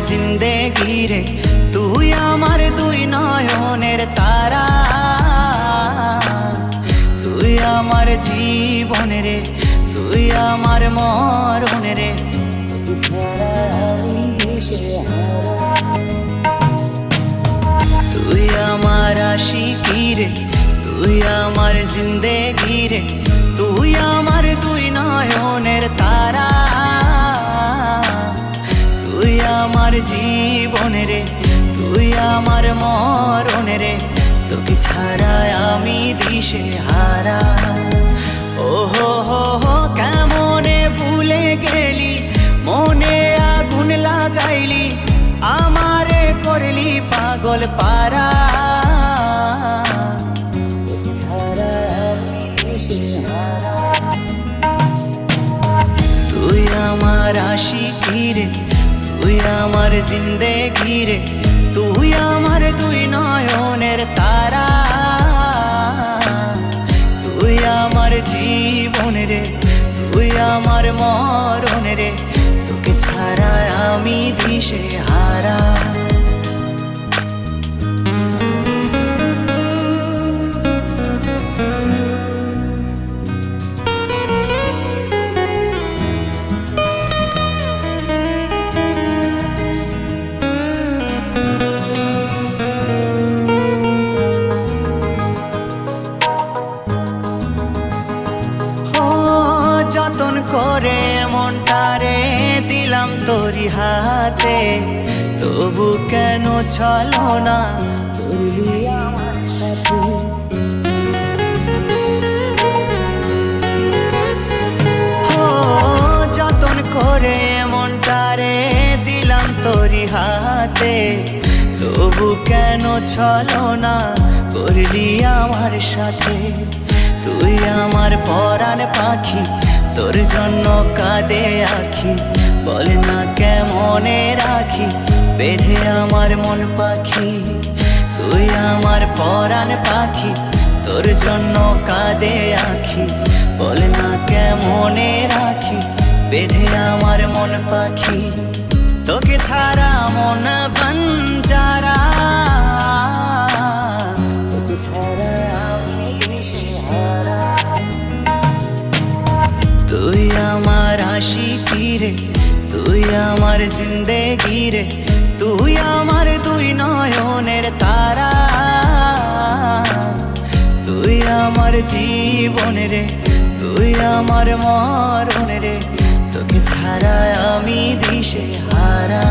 ঘিরে তুই আমার দুই নয়নের তারা। তুই আমার জীবন রে তুই আমার মরণ রে তুই আমার আশিকি রে তুই আমার জিন্দেগি রে রে, তোকে ছাড়া আমি দিশে হারা। ও হো হো হো কেমনে ভুলে গেলি? মনে আগুন লাগাইলি, আমারে করলি পাগল পারা তুই আমার আশিকি রে, তুই আমার জিন্দেগি রে, তুই আমার মরণ রে তোকে ছাড়া আমি দিশে হারা হাতে, তবু কেন চলো না? যতন করে মনটারে দিলাম তোরি হাতে, তবু কেন চলো না? করলি আমার সাথে। তুই আমার পরাণ পাখি, তোর জন্য কাঁদে আখি। বল না কেমনে রাখি, বেঁধে আমার মন পাখি। তুই আমার পরাণ পাখি, তোর জন্য কাঁদে আখি। বল না কেমনে রাখি, বেঁধে আমার মন পাখি। তোকে ছাড়া মন বঞ্জারা তুই আমার জিন্দেগি রে, তুই আমার দুই নয়নের তারা। তুই আমার জীবন রে, তুই আমার মরণ রে, তোকে ছাড়া আমি দিশে হারা।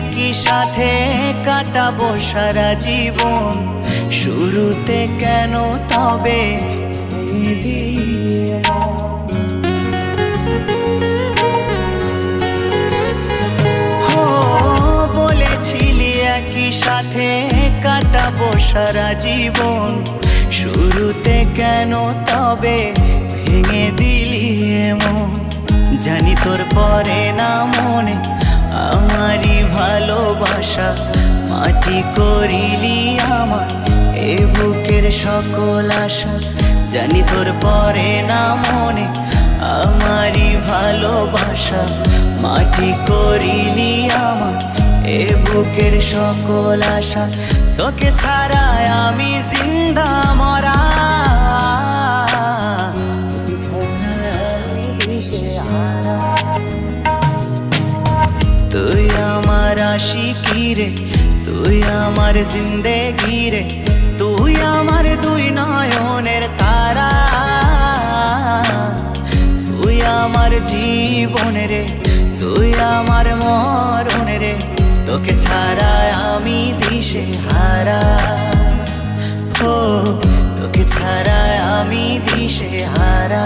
একই সাথে কাটাবো সারা জীবন। শুরুতে কেন তবে বলেছিলি একই সাথে কাটাবো সারা জীবন। শুরুতে কেন তবে ভেঙে দিলি এমন। জানি তোর পরে না মনে আমারই ভালোবাসা, মাটি করিলি আমার এ বুকের সকল আশা। জানি তোর পরে না মনে আমারই ভালোবাসা, মাটি করিলি আমার এ বুকের সকল আশা। তোকে ছাড়া আমি জিন্দা মরা। রে, তুই আমার জিন্দেগি রে, তুই আমার দুই নয়নের তারা। তুই আমার জীবন রে, তুই আমার মরণ রে, তোকে ছাড়া আমি দিশে হারা। ও, তোকে ছাড়া আমি দিশে হারা।